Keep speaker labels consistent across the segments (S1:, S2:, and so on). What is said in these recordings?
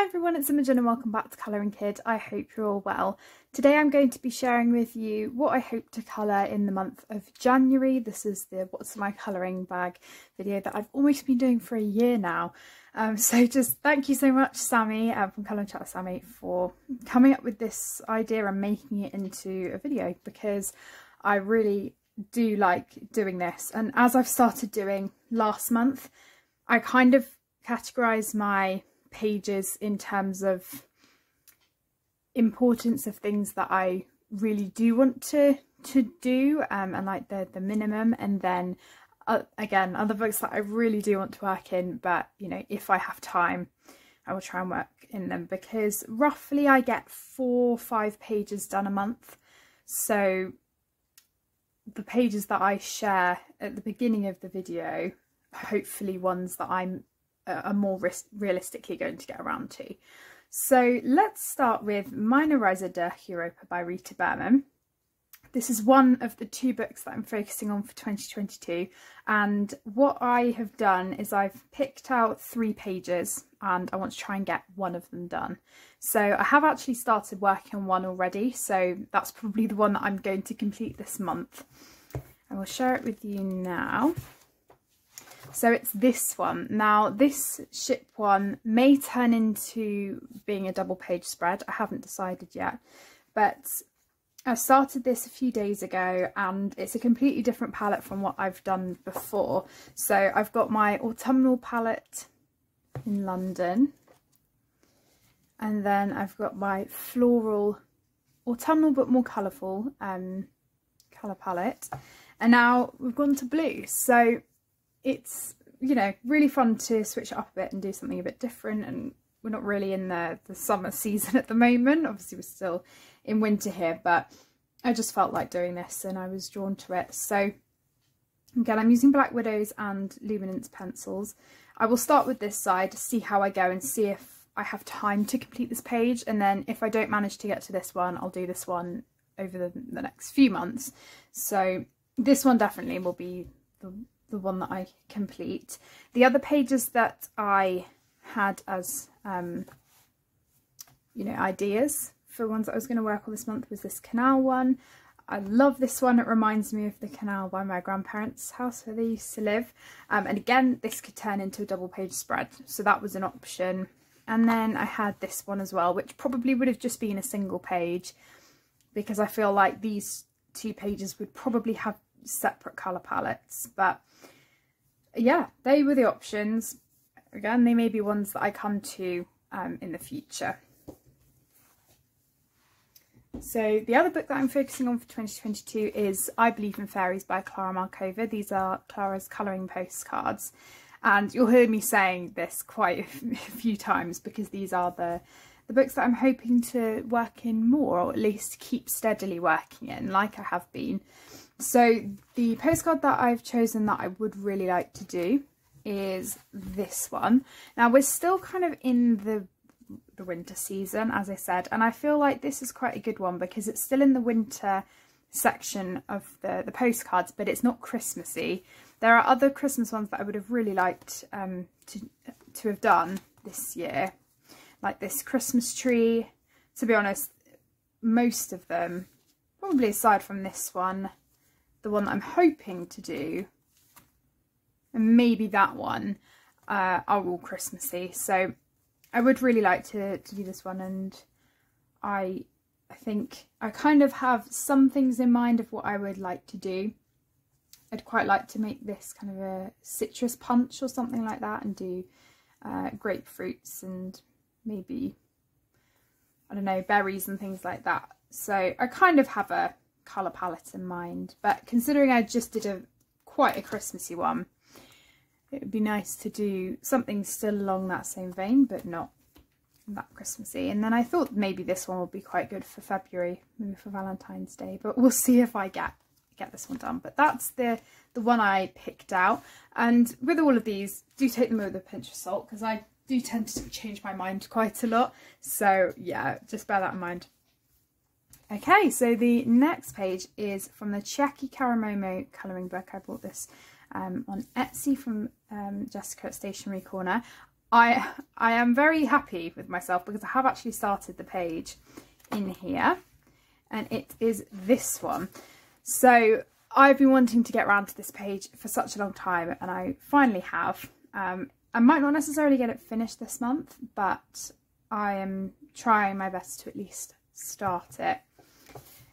S1: Hi everyone, it's Imogen and welcome back to Colouring Kid. I hope you're all well. Today I'm going to be sharing with you what I hope to colour in the month of January. This is the What's My Colouring Bag video that I've almost been doing for a year now. Um, so just thank you so much Sammy uh, from Colour Chat Sammy for coming up with this idea and making it into a video because I really do like doing this and as I've started doing last month I kind of categorise my pages in terms of importance of things that I really do want to to do um, and like the the minimum. And then uh, again other books that I really do want to work in but you know if I have time I will try and work in them because roughly I get four five pages done a month. So the pages that I share at the beginning of the video hopefully ones that I'm are more realistically going to get around to. So let's start with Reise durch Europa by Rita Berman. This is one of the two books that I'm focusing on for 2022 and what I have done is I've picked out three pages and I want to try and get one of them done. So I have actually started working on one already so that's probably the one that I'm going to complete this month. I will share it with you now. So it's this one. Now this ship one may turn into being a double page spread. I haven't decided yet. But I started this a few days ago and it's a completely different palette from what I've done before. So I've got my autumnal palette in London. And then I've got my floral, autumnal but more colourful um, colour palette. And now we've gone to blue. So it's you know really fun to switch it up a bit and do something a bit different and we're not really in the the summer season at the moment. Obviously we're still in winter here but I just felt like doing this and I was drawn to it. So again I'm using Black Widows and Luminance pencils. I will start with this side to see how I go and see if I have time to complete this page. And then if I don't manage to get to this one I'll do this one over the, the next few months. So this one definitely will be the the one that I complete. The other pages that I had as, um, you know, ideas for ones that I was going to work on this month was this canal one. I love this one. It reminds me of the canal by my grandparents' house where they used to live. Um, and again, this could turn into a double page spread. So that was an option. And then I had this one as well, which probably would have just been a single page because I feel like these two pages would probably have separate colour palettes. But yeah, they were the options. Again, they may be ones that I come to um, in the future. So the other book that I'm focusing on for 2022 is I Believe in Fairies by Klara Markova. These are Klara's colouring postcards. And you'll hear me saying this quite a few times because these are the, the books that I'm hoping to work in more or at least keep steadily working in like I have been so the postcard that I've chosen that I would really like to do is this one. Now we're still kind of in the the winter season as I said and I feel like this is quite a good one because it's still in the winter section of the, the postcards but it's not Christmassy. There are other Christmas ones that I would have really liked um, to, to have done this year like this Christmas tree. To be honest most of them probably aside from this one the one that I'm hoping to do, and maybe that one, uh, are all Christmassy. So I would really like to, to do this one and I I think I kind of have some things in mind of what I would like to do. I'd quite like to make this kind of a citrus punch or something like that and do uh, grapefruits and maybe, I don't know, berries and things like that. So I kind of have a, colour palette in mind. But considering I just did a quite a Christmassy one, it would be nice to do something still along that same vein, but not that Christmassy. And then I thought maybe this one would be quite good for February, maybe for Valentine's Day, but we'll see if I get get this one done. But that's the the one I picked out. And with all of these, do take them with a pinch of salt because I do tend to change my mind quite a lot. So yeah, just bear that in mind. Okay, so the next page is from the Chiaki Karamomo colouring book. I bought this um, on Etsy from um, Jessica at Stationery Corner. I I am very happy with myself because I have actually started the page in here and it is this one. So I've been wanting to get around to this page for such a long time and I finally have. Um, I might not necessarily get it finished this month, but I am trying my best to at least start it.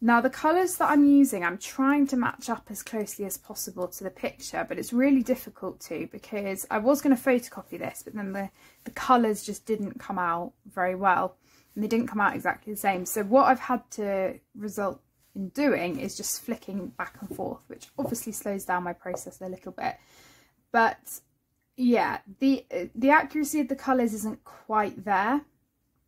S1: Now the colours that I'm using, I'm trying to match up as closely as possible to the picture, but it's really difficult to because I was going to photocopy this, but then the, the colours just didn't come out very well and they didn't come out exactly the same. So what I've had to result in doing is just flicking back and forth, which obviously slows down my process a little bit. But yeah, the the accuracy of the colours isn't quite there,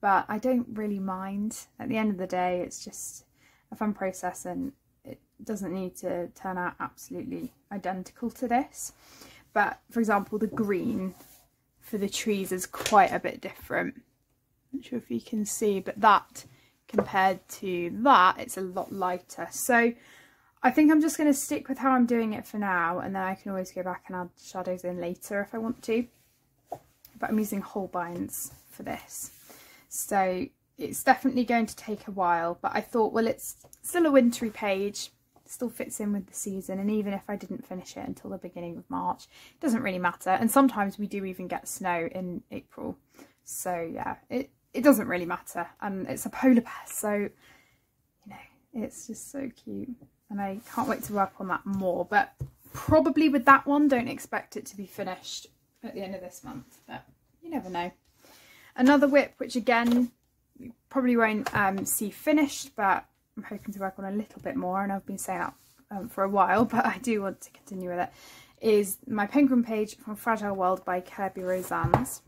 S1: but I don't really mind. At the end of the day, it's just a fun process and it doesn't need to turn out absolutely identical to this. But for example, the green for the trees is quite a bit different. I'm not sure if you can see, but that compared to that, it's a lot lighter. So I think I'm just going to stick with how I'm doing it for now and then I can always go back and add shadows in later if I want to. But I'm using Holbein's for this. So it's definitely going to take a while, but I thought, well, it's still a wintry page, still fits in with the season, and even if I didn't finish it until the beginning of March, it doesn't really matter. And sometimes we do even get snow in April. So yeah, it, it doesn't really matter. And it's a polar bear, so, you know, it's just so cute and I can't wait to work on that more but probably with that one don't expect it to be finished at the end of this month but you never know another whip which again you probably won't um, see finished but I'm hoping to work on a little bit more and I've been saying that um, for a while but I do want to continue with it is my penguin page from Fragile World by Kirby Rosanes.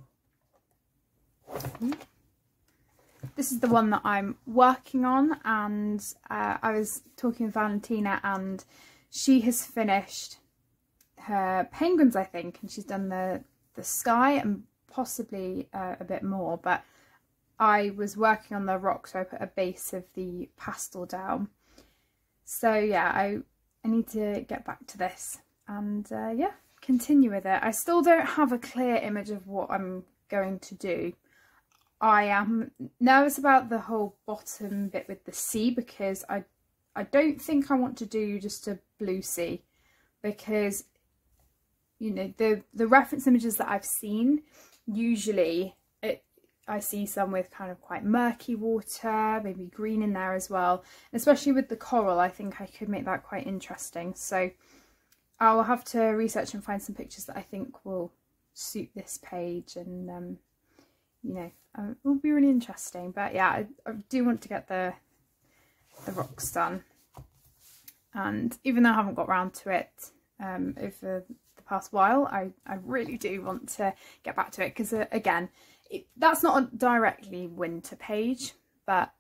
S1: This is the one that I'm working on and uh, I was talking with Valentina and she has finished her penguins I think and she's done the, the sky and possibly uh, a bit more but I was working on the rock so I put a base of the pastel down. So yeah, I, I need to get back to this and uh, yeah, continue with it. I still don't have a clear image of what I'm going to do. I am nervous about the whole bottom bit with the sea because I I don't think I want to do just a blue sea because you know the the reference images that I've seen usually I see some with kind of quite murky water maybe green in there as well. Especially with the coral I think I could make that quite interesting. So I'll have to research and find some pictures that I think will suit this page and um, you know um, it will be really interesting. But yeah I, I, do want to get the the rocks done. And even though I haven't got round to it um, over the past while I, I really do want to get back to it. Because uh, again it, that's not a directly winter page but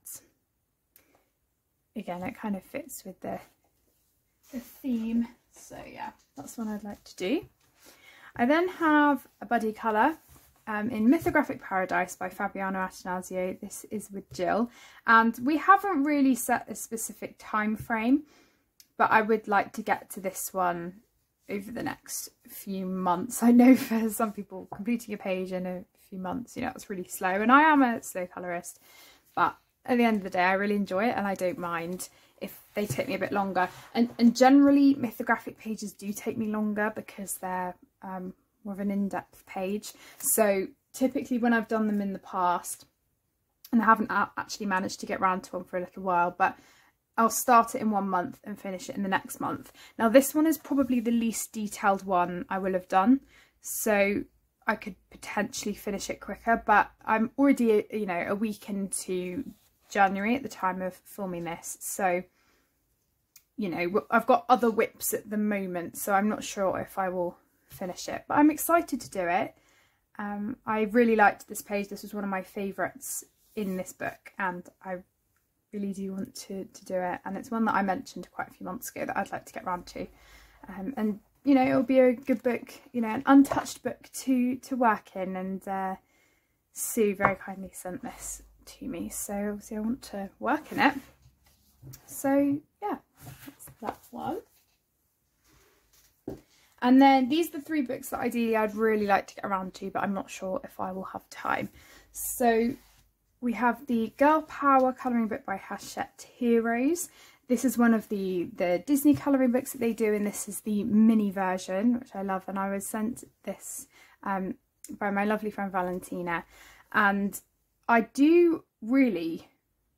S1: again it kind of fits with the, the theme so yeah that's what I'd like to do I then have a buddy colour um, in Mythographic Paradise by Fabiano Attanasio. This is with Jill. And we haven't really set a specific time frame, but I would like to get to this one over the next few months. I know for some people completing a page in a few months, you know, it's really slow. And I am a slow colorist, but at the end of the day, I really enjoy it and I don't mind if they take me a bit longer. And, and generally, mythographic pages do take me longer because they're um, more of an in-depth page. So typically when I've done them in the past, and I haven't actually managed to get round to one for a little while, but I'll start it in one month and finish it in the next month. Now this one is probably the least detailed one I will have done, so I could potentially finish it quicker, but I'm already, you know, a week into January at the time of filming this, so, you know, I've got other whips at the moment, so I'm not sure if I will finish it. But I'm excited to do it. Um, I really liked this page. This was one of my favourites in this book and I really do want to, to do it. And it's one that I mentioned quite a few months ago that I'd like to get round to. Um, and, you know, it'll be a good book, you know, an untouched book to, to work in. And uh, Sue very kindly sent this to me. So obviously I want to work in it. So yeah, that's that one. And then these are the three books that ideally I'd really like to get around to, but I'm not sure if I will have time. So we have the Girl Power colouring book by Hachette Heroes. This is one of the, the Disney colouring books that they do, and this is the mini version, which I love. And I was sent this um, by my lovely friend Valentina. And I do really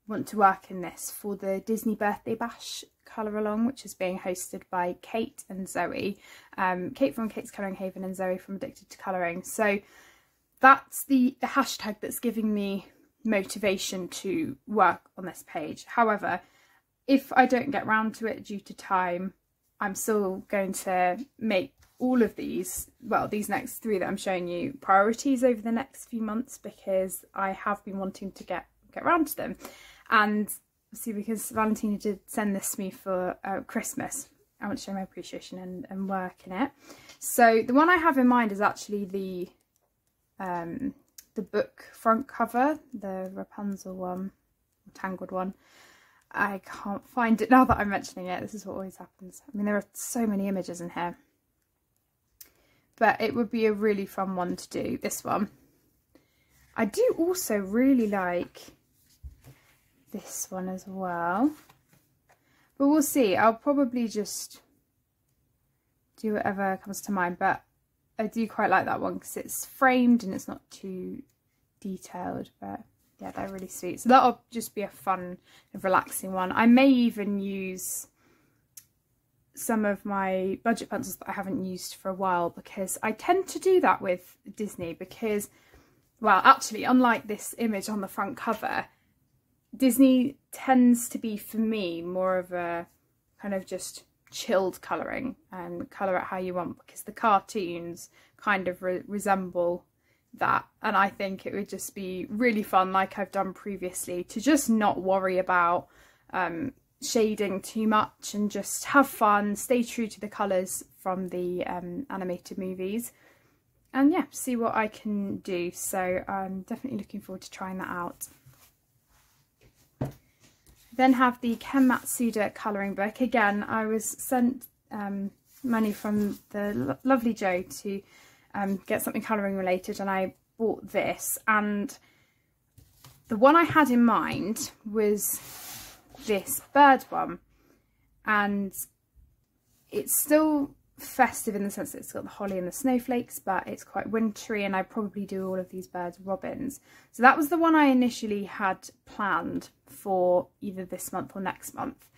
S1: want to work in this for the Disney Birthday Bash colour along, which is being hosted by Kate and Zoe. Um, Kate from Kate's Colouring Haven and Zoe from Addicted to Colouring. So that's the, the hashtag that's giving me motivation to work on this page. However, if I don't get round to it due to time, I'm still going to make all of these, well, these next three that I'm showing you, priorities over the next few months because I have been wanting to get, get round to them. And see, because Valentina did send this to me for uh, Christmas, I want to show my appreciation and, and work in it. So the one I have in mind is actually the um, the book front cover, the Rapunzel one, Tangled one. I can't find it now that I'm mentioning it. This is what always happens. I mean, there are so many images in here. But it would be a really fun one to do, this one. I do also really like this one as well. But we'll see. I'll probably just do whatever comes to mind. But I do quite like that one because it's framed and it's not too detailed. But yeah, they're really sweet. So that'll just be a fun, relaxing one. I may even use some of my budget pencils that I haven't used for a while because I tend to do that with Disney because, well, actually, unlike this image on the front cover, Disney tends to be, for me, more of a kind of just chilled colouring and colour it how you want because the cartoons kind of re resemble that and I think it would just be really fun like I've done previously to just not worry about um, shading too much and just have fun, stay true to the colours from the um, animated movies and yeah, see what I can do. So I'm definitely looking forward to trying that out. Then have the Ken Matsuda colouring book. Again, I was sent um, money from the lo lovely Joe to um, get something colouring related and I bought this. And the one I had in mind was this bird one. And it's still festive in the sense that it's got the holly and the snowflakes but it's quite wintry and I probably do all of these birds robins. So that was the one I initially had planned for either this month or next month.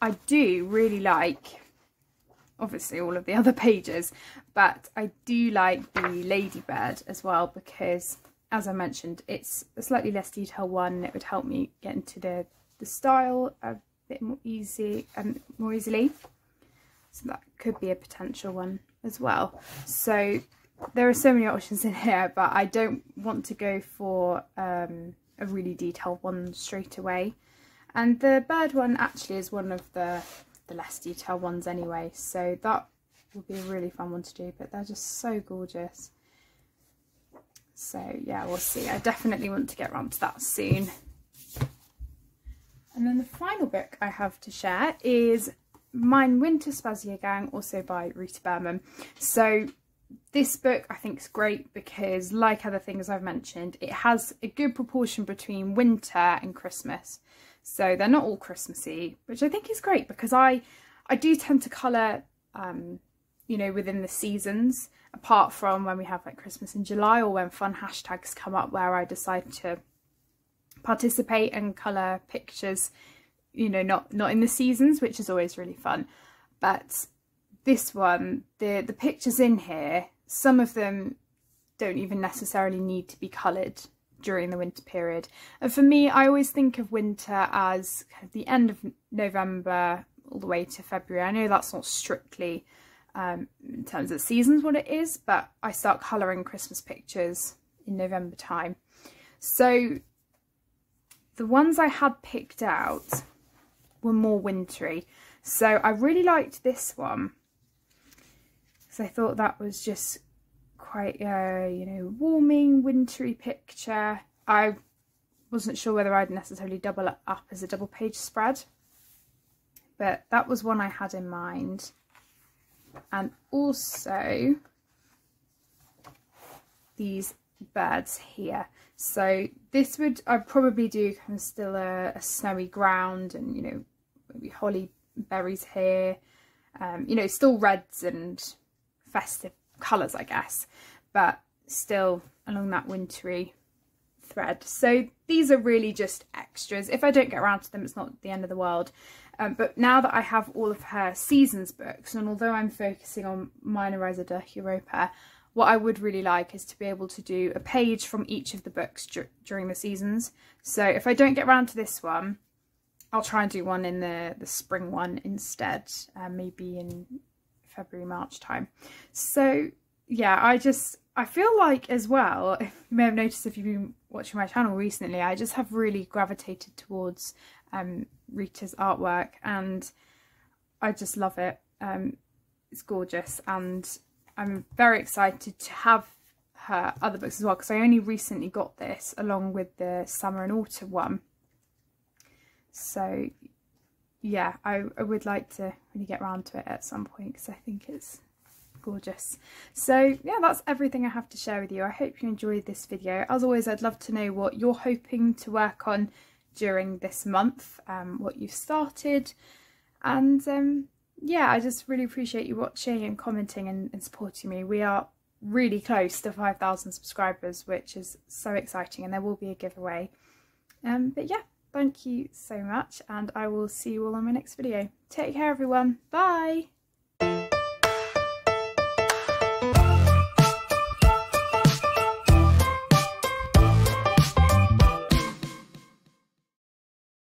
S1: I do really like obviously all of the other pages but I do like the ladybird as well because as I mentioned it's a slightly less detailed one it would help me get into the the style a bit more easy and um, more easily so that could be a potential one as well. So there are so many options in here, but I don't want to go for um, a really detailed one straight away. And the bird one actually is one of the, the less detailed ones anyway, so that will be a really fun one to do, but they're just so gorgeous. So yeah, we'll see. I definitely want to get around to that soon. And then the final book I have to share is Mein Winter Spaziergang, also by Rita Berman. So this book I think is great because like other things I've mentioned, it has a good proportion between winter and Christmas. So they're not all Christmassy, which I think is great because I, I do tend to colour, um, you know, within the seasons, apart from when we have like Christmas in July or when fun hashtags come up where I decide to participate and colour pictures you know, not, not in the seasons, which is always really fun. But this one, the, the pictures in here, some of them don't even necessarily need to be coloured during the winter period. And for me, I always think of winter as kind of the end of November all the way to February. I know that's not strictly um, in terms of seasons what it is, but I start colouring Christmas pictures in November time. So the ones I had picked out were more wintry. So I really liked this one because I thought that was just quite a, you know, warming, wintry picture. I wasn't sure whether I'd necessarily double it up as a double page spread, but that was one I had in mind. and also these birds here. So this would, I'd probably do kind of still a, a snowy ground and, you know, maybe holly berries here. Um, you know, still reds and festive colours, I guess, but still along that wintry thread. So these are really just extras. If I don't get around to them, it's not the end of the world. Um, but now that I have all of her seasons books, and although I'm focusing on Meine Reise durch Europa, what I would really like is to be able to do a page from each of the books during the seasons. So if I don't get around to this one, I'll try and do one in the, the spring one instead, uh, maybe in February, March time. So yeah, I just, I feel like as well, you may have noticed if you've been watching my channel recently, I just have really gravitated towards um, Rita's artwork and I just love it. Um, it's gorgeous and I'm very excited to have her other books as well because I only recently got this along with the summer and autumn one. So yeah, I, I would like to really get around to it at some point because I think it's gorgeous. So yeah, that's everything I have to share with you. I hope you enjoyed this video. As always, I'd love to know what you're hoping to work on during this month, um, what you've started. And um, yeah, I just really appreciate you watching and commenting and, and supporting me. We are really close to 5,000 subscribers, which is so exciting and there will be a giveaway. Um, but yeah, thank you so much and I will see you all on my next video. Take care everyone. Bye!